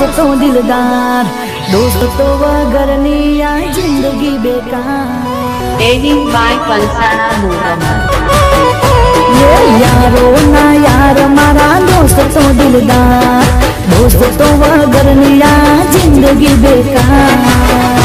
तो दिलदार दोस्त तो वगर लिया ज़िंदगी बेकार। ये यारो ना यार मारा दोस्त तो दिलदार दोस्त तो वगर लिया ज़िंदगी बेकार।